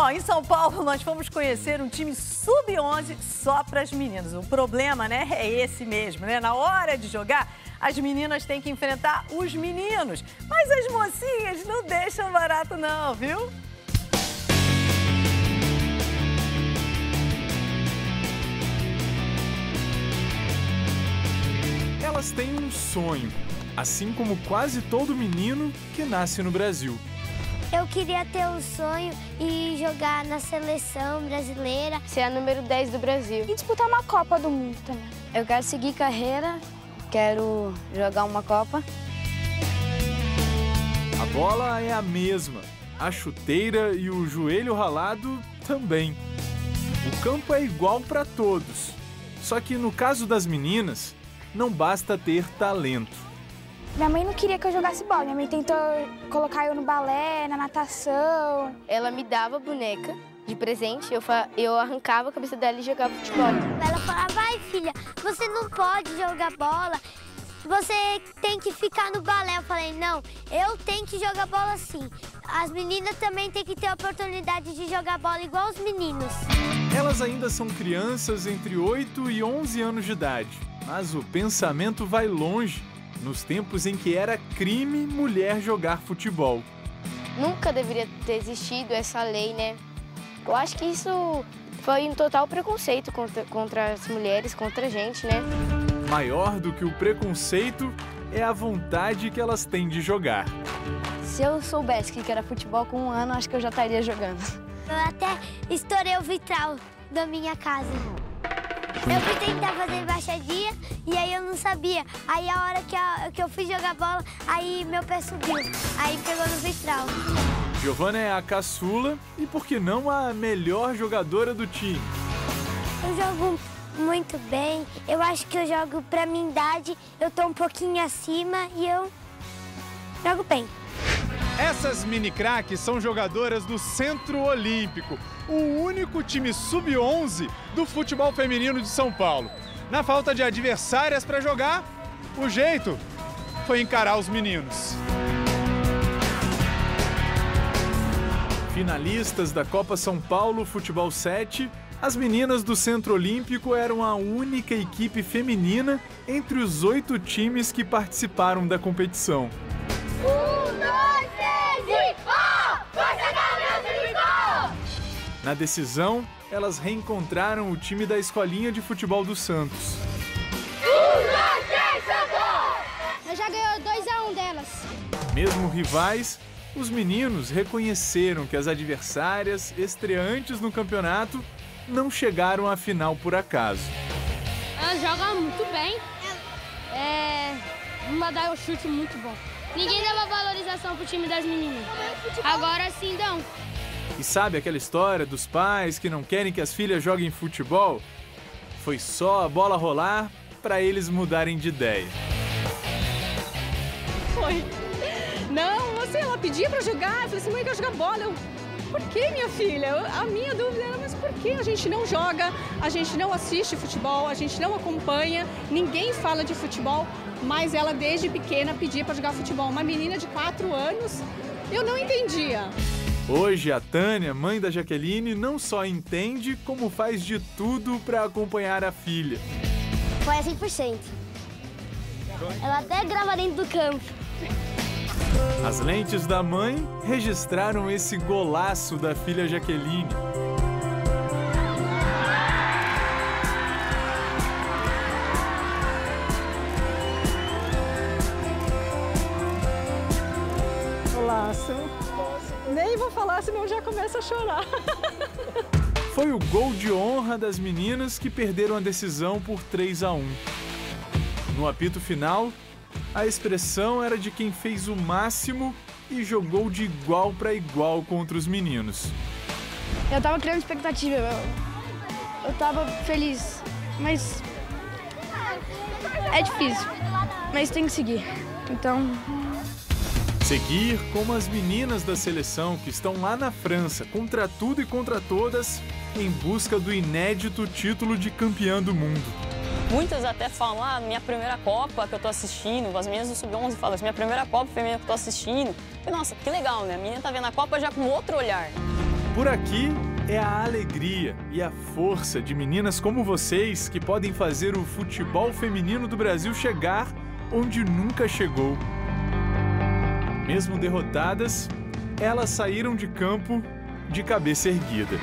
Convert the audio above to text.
Bom, em São Paulo nós fomos conhecer um time sub-11 só para as meninas. O problema, né, é esse mesmo, né? Na hora de jogar, as meninas têm que enfrentar os meninos. Mas as mocinhas não deixam barato não, viu? Elas têm um sonho, assim como quase todo menino que nasce no Brasil. Eu queria ter o sonho e jogar na seleção brasileira. Ser a número 10 do Brasil. E disputar uma Copa do Mundo também. Eu quero seguir carreira, quero jogar uma Copa. A bola é a mesma, a chuteira e o joelho ralado também. O campo é igual para todos. Só que no caso das meninas, não basta ter talento. Minha mãe não queria que eu jogasse bola. Minha mãe tentou colocar eu no balé, na natação. Ela me dava boneca de presente, eu, eu arrancava a cabeça dela e jogava futebol. Ela falava, vai filha, você não pode jogar bola, você tem que ficar no balé. Eu falei, não, eu tenho que jogar bola sim. As meninas também têm que ter a oportunidade de jogar bola igual os meninos. Elas ainda são crianças entre 8 e 11 anos de idade, mas o pensamento vai longe nos tempos em que era crime mulher jogar futebol. Nunca deveria ter existido essa lei, né? Eu acho que isso foi um total preconceito contra, contra as mulheres, contra a gente, né? Maior do que o preconceito é a vontade que elas têm de jogar. Se eu soubesse que era futebol com um ano, acho que eu já estaria jogando. Eu até estourei o vitral da minha casa. Eu fui tentar fazer embaixadinha e aí eu sabia. Aí a hora que, eu, que eu fui jogar bola, aí meu pé subiu. Aí pegou no vitral. Giovana é a caçula e, por que não, a melhor jogadora do time. Eu jogo muito bem. Eu acho que eu jogo pra minha idade. Eu tô um pouquinho acima e eu jogo bem. Essas mini craques são jogadoras do Centro Olímpico, o único time sub-11 do futebol feminino de São Paulo. Na falta de adversárias para jogar, o jeito foi encarar os meninos. Finalistas da Copa São Paulo Futebol 7, as meninas do Centro Olímpico eram a única equipe feminina entre os oito times que participaram da competição. Na decisão, elas reencontraram o time da escolinha de futebol do Santos. Eu já ganhou 2 a 1 um delas. Mesmo rivais, os meninos reconheceram que as adversárias, estreantes no campeonato, não chegaram à final por acaso. Elas jogam muito bem. É, uma dá o chute muito bom. Ninguém dava valorização pro time das meninas. Agora sim dão. E sabe aquela história dos pais que não querem que as filhas joguem futebol? Foi só a bola rolar para eles mudarem de ideia. Foi. Não, você, ela pedia para jogar. Eu falei assim, mãe, eu quero jogar bola. Eu, por que, minha filha? A minha dúvida era, mas por que a gente não joga, a gente não assiste futebol, a gente não acompanha, ninguém fala de futebol, mas ela desde pequena pedia para jogar futebol. Uma menina de 4 anos, eu não entendia. Hoje, a Tânia, mãe da Jaqueline, não só entende, como faz de tudo para acompanhar a filha. Foi a 100%. Ela até grava dentro do campo. As lentes da mãe registraram esse golaço da filha Jaqueline. Falar, senão já começa a chorar. Foi o gol de honra das meninas que perderam a decisão por 3 a 1. No apito final, a expressão era de quem fez o máximo e jogou de igual para igual contra os meninos. Eu tava criando expectativa, eu, eu tava feliz, mas é difícil, mas tem que seguir. Então, Seguir como as meninas da seleção que estão lá na França, contra tudo e contra todas, em busca do inédito título de campeã do mundo. Muitas até falam, ah, minha primeira Copa que eu tô assistindo, as meninas do Sub-11 falam, minha primeira Copa feminina que eu tô assistindo. E, nossa, que legal, né? A menina tá vendo a Copa já com outro olhar. Por aqui é a alegria e a força de meninas como vocês que podem fazer o futebol feminino do Brasil chegar onde nunca chegou. Mesmo derrotadas, elas saíram de campo de cabeça erguida.